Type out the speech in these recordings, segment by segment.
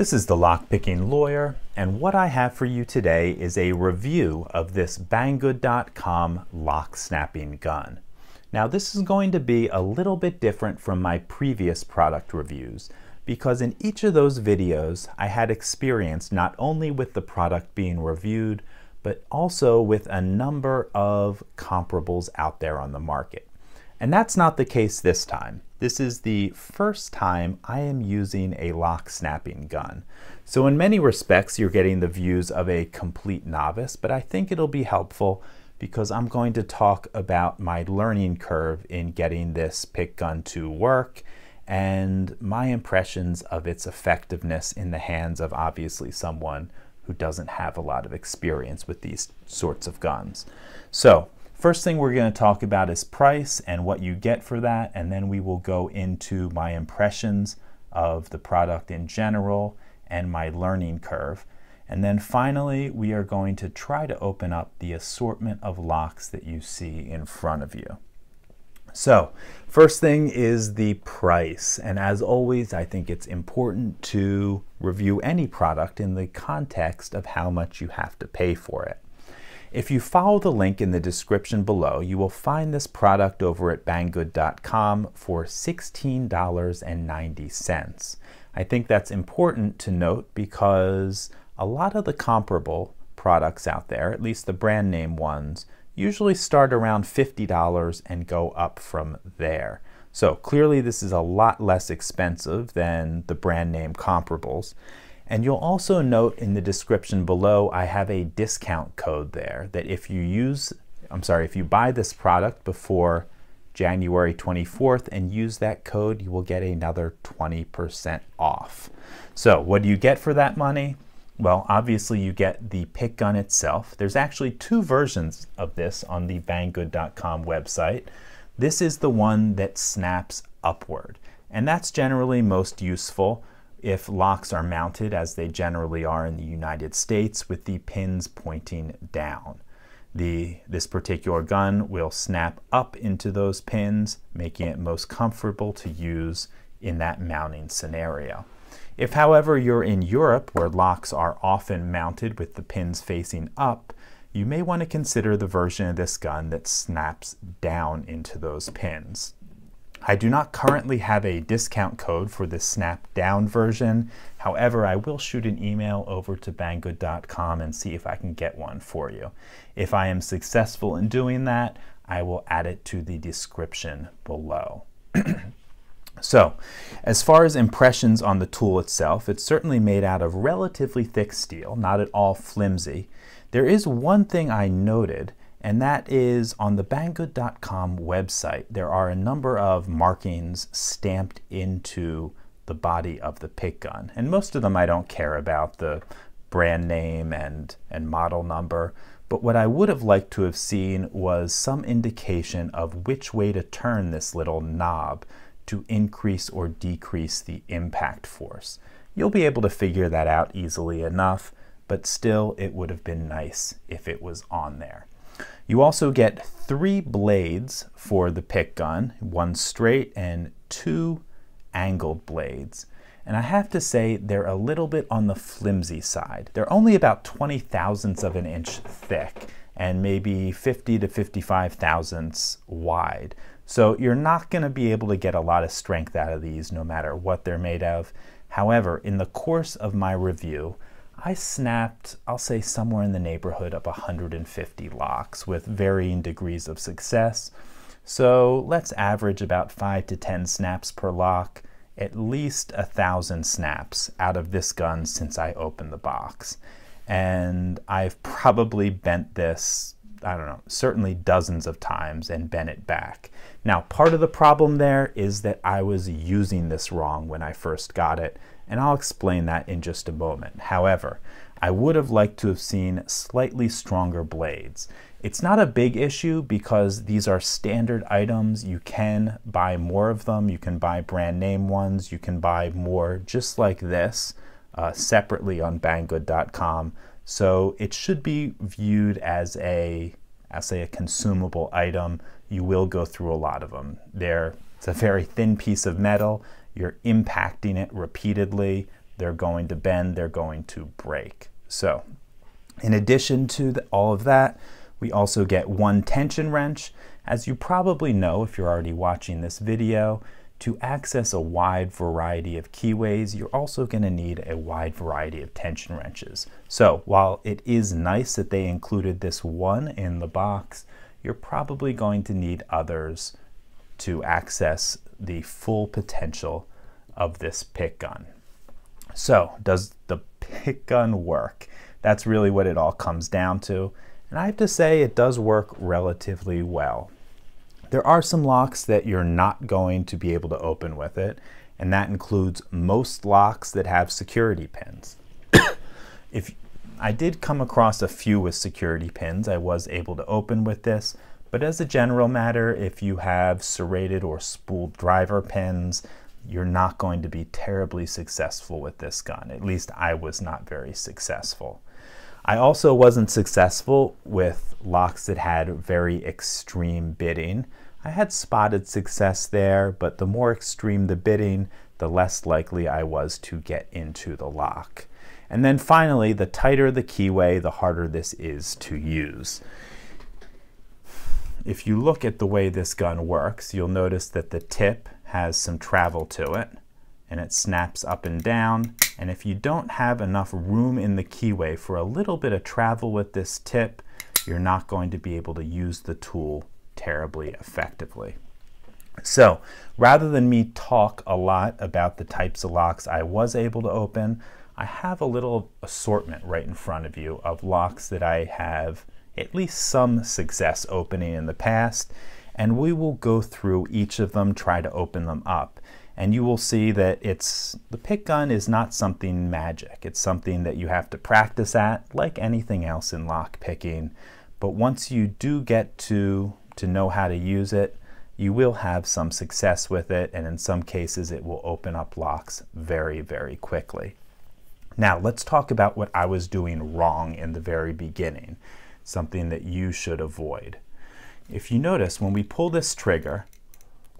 This is the Lockpicking Lawyer, and what I have for you today is a review of this Banggood.com lock snapping gun. Now this is going to be a little bit different from my previous product reviews because in each of those videos I had experience not only with the product being reviewed, but also with a number of comparables out there on the market. And that's not the case this time. This is the first time I am using a lock snapping gun. So in many respects, you're getting the views of a complete novice, but I think it'll be helpful because I'm going to talk about my learning curve in getting this pick gun to work and my impressions of its effectiveness in the hands of obviously someone who doesn't have a lot of experience with these sorts of guns. So First thing we're going to talk about is price and what you get for that, and then we will go into my impressions of the product in general and my learning curve. And then finally, we are going to try to open up the assortment of locks that you see in front of you. So, first thing is the price. And as always, I think it's important to review any product in the context of how much you have to pay for it. If you follow the link in the description below, you will find this product over at banggood.com for $16.90. I think that's important to note because a lot of the comparable products out there, at least the brand name ones, usually start around $50 and go up from there. So clearly this is a lot less expensive than the brand name comparables. And you'll also note in the description below, I have a discount code there that if you use, I'm sorry, if you buy this product before January 24th and use that code, you will get another 20% off. So what do you get for that money? Well, obviously you get the pick gun itself. There's actually two versions of this on the banggood.com website. This is the one that snaps upward, and that's generally most useful if locks are mounted, as they generally are in the United States, with the pins pointing down. The, this particular gun will snap up into those pins, making it most comfortable to use in that mounting scenario. If, however, you're in Europe where locks are often mounted with the pins facing up, you may want to consider the version of this gun that snaps down into those pins. I do not currently have a discount code for the snap down version. However, I will shoot an email over to banggood.com and see if I can get one for you. If I am successful in doing that, I will add it to the description below. so, as far as impressions on the tool itself, it's certainly made out of relatively thick steel, not at all flimsy. There is one thing I noted, and that is on the banggood.com website. There are a number of markings stamped into the body of the pick gun, and most of them I don't care about the brand name and, and model number. But what I would have liked to have seen was some indication of which way to turn this little knob to increase or decrease the impact force. You'll be able to figure that out easily enough, but still it would have been nice if it was on there. You also get three blades for the pick gun, one straight and two angled blades. And I have to say they're a little bit on the flimsy side. They're only about 20 thousandths of an inch thick and maybe 50 to 55 thousandths wide. So you're not going to be able to get a lot of strength out of these no matter what they're made of. However, in the course of my review, I snapped, I'll say somewhere in the neighborhood of 150 locks with varying degrees of success. So let's average about 5 to 10 snaps per lock, at least a thousand snaps out of this gun since I opened the box. And I've probably bent this, I don't know, certainly dozens of times and bent it back. Now, part of the problem there is that I was using this wrong when I first got it and I'll explain that in just a moment. However, I would have liked to have seen slightly stronger blades. It's not a big issue because these are standard items. You can buy more of them. You can buy brand name ones. You can buy more just like this uh, separately on banggood.com. So it should be viewed as a, as say, a consumable item. You will go through a lot of them. They're, it's a very thin piece of metal. You're impacting it repeatedly. they're going to bend, they're going to break. So in addition to the, all of that, we also get one tension wrench. As you probably know if you're already watching this video, to access a wide variety of keyways, you're also going to need a wide variety of tension wrenches. So while it is nice that they included this one in the box, you're probably going to need others to access the full potential of this pick gun. So does the pick gun work? That's really what it all comes down to. And I have to say it does work relatively well. There are some locks that you're not going to be able to open with it, and that includes most locks that have security pins. if I did come across a few with security pins, I was able to open with this, but as a general matter, if you have serrated or spooled driver pins, you're not going to be terribly successful with this gun. At least I was not very successful. I also wasn't successful with locks that had very extreme bitting. I had spotted success there, but the more extreme the bitting, the less likely I was to get into the lock. And then finally, the tighter the keyway, the harder this is to use. If you look at the way this gun works, you'll notice that the tip has some travel to it and it snaps up and down. And if you don't have enough room in the keyway for a little bit of travel with this tip, you're not going to be able to use the tool terribly effectively. So rather than me talk a lot about the types of locks I was able to open, I have a little assortment right in front of you of locks that I have at least some success opening in the past, and we will go through each of them, try to open them up. And you will see that it's the pick gun is not something magic. It's something that you have to practice at, like anything else in lock picking. But once you do get to to know how to use it, you will have some success with it, and in some cases it will open up locks very, very quickly. Now let's talk about what I was doing wrong in the very beginning, something that you should avoid. If you notice, when we pull this trigger,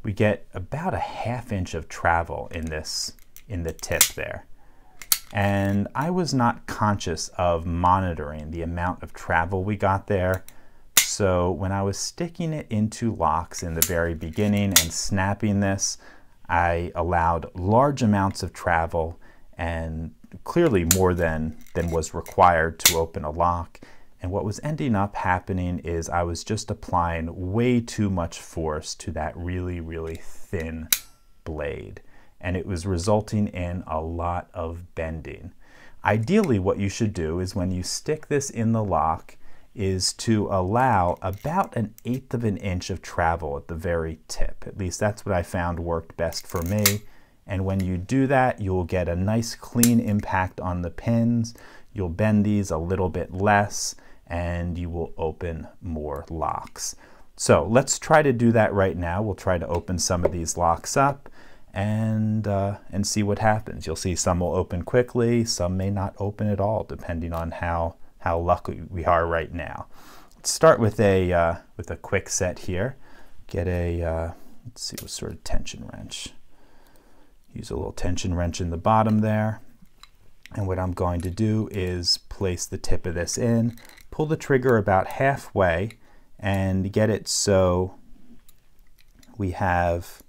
we get about a half inch of travel in this, in the tip there. And I was not conscious of monitoring the amount of travel we got there so when I was sticking it into locks in the very beginning and snapping this, I allowed large amounts of travel and clearly more than, than was required to open a lock. And what was ending up happening is I was just applying way too much force to that really, really thin blade. And it was resulting in a lot of bending. Ideally, what you should do is when you stick this in the lock, is to allow about an eighth of an inch of travel at the very tip. At least that's what I found worked best for me. And when you do that, you'll get a nice clean impact on the pins. You'll bend these a little bit less and you will open more locks. So let's try to do that right now. We'll try to open some of these locks up and, uh, and see what happens. You'll see some will open quickly, some may not open at all, depending on how how lucky we are right now. Let's start with a, uh, with a Kwikset here. Get a, uh, let's see what sort of tension wrench. Use a little tension wrench in the bottom there. And what I'm going to do is place the tip of this in, pull the trigger about halfway, and get it so we have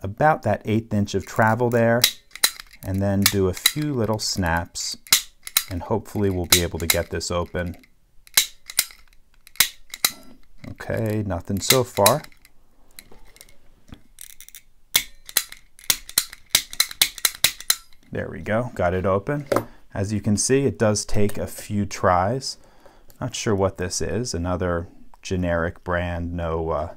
about that eighth inch of travel there, and then do a few little snaps and hopefully we'll be able to get this open. Okay, nothing so far. There we go, got it open. As you can see, it does take a few tries. Not sure what this is, another generic brand, no, uh,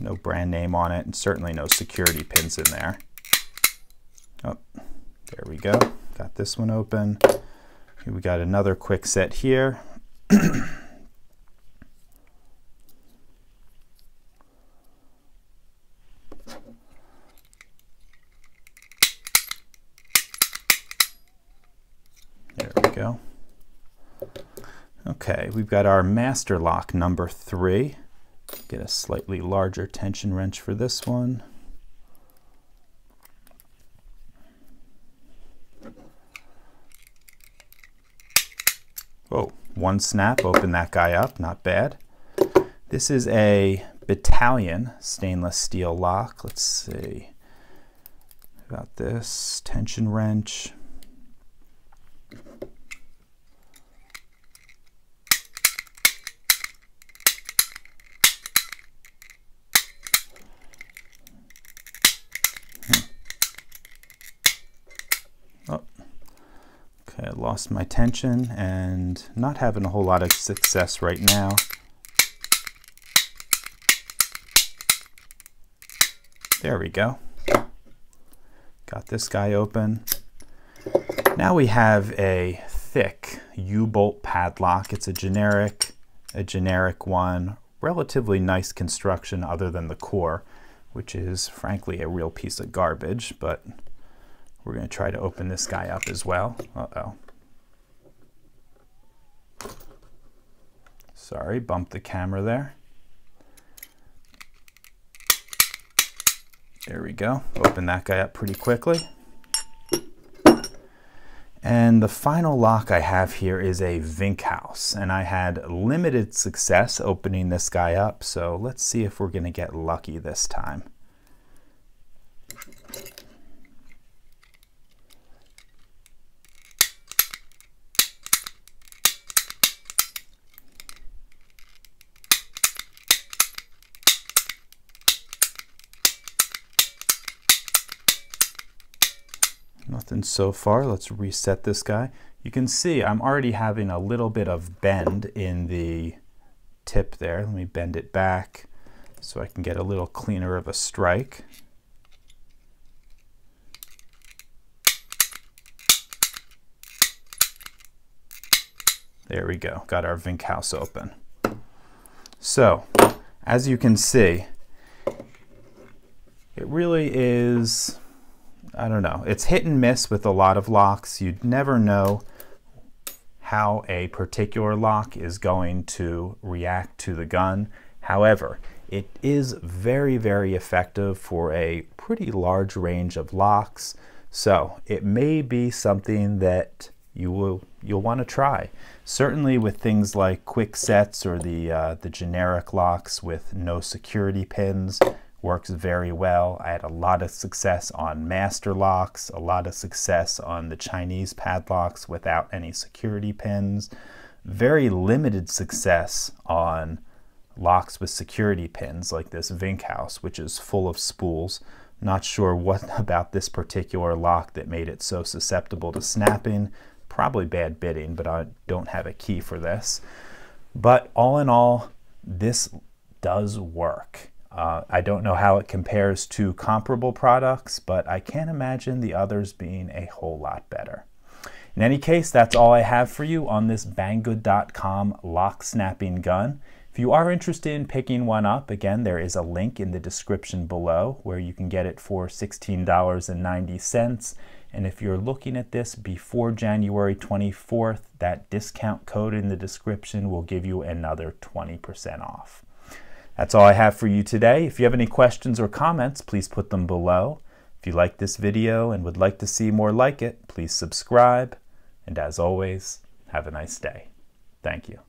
no brand name on it, and certainly no security pins in there. Oh, there we go. Got this one open. We got another Kwikset here. we've got our master lock number three. Get a slightly larger tension wrench for this one. Whoa, one snap, open that guy up, not bad. This is a battalion stainless steel lock. Let's see about this tension wrench. Lost my tension and not having a whole lot of success right now. There we go. Got this guy open. Now we have a thick U-bolt padlock. It's a generic, a generic one, relatively nice construction other than the core, which is frankly a real piece of garbage, but we're going to try to open this guy up as well. Uh-oh. Sorry, bumped the camera there. There we go. Open that guy up pretty quickly. And the final lock I have here is a Winkhaus, and I had limited success opening this guy up, so let's see if we're going to get lucky this time. Nothing so far. Let's reset this guy. You can see I'm already having a little bit of bend in the tip there. Let me bend it back so I can get a little cleaner of a strike. There we go, got our Winkhaus open. So, as you can see, it really is I don't know. It's hit and miss with a lot of locks. You'd never know how a particular lock is going to react to the gun. However, it is very, very effective for a pretty large range of locks. So it may be something that you will you'll want to try. Certainly with things like Kwiksets or the uh, the generic locks with no security pins, works very well. I had a lot of success on master locks, a lot of success on the Chinese padlocks without any security pins, very limited success on locks with security pins like this Winkhaus, which is full of spools. Not sure what about this particular lock that made it so susceptible to snapping. Probably bad bitting, but I don't have a key for this. But all in all, this does work. Uh, I don't know how it compares to comparable products, but I can't imagine the others being a whole lot better. In any case, that's all I have for you on this Banggood.com lock snapping gun. If you are interested in picking one up, again, there is a link in the description below where you can get it for $16.90. And if you're looking at this before January 24th, that discount code in the description will give you another 20% off. That's all I have for you today. If you have any questions or comments, please put them below. If you like this video and would like to see more like it, please subscribe. And as always, have a nice day. Thank you.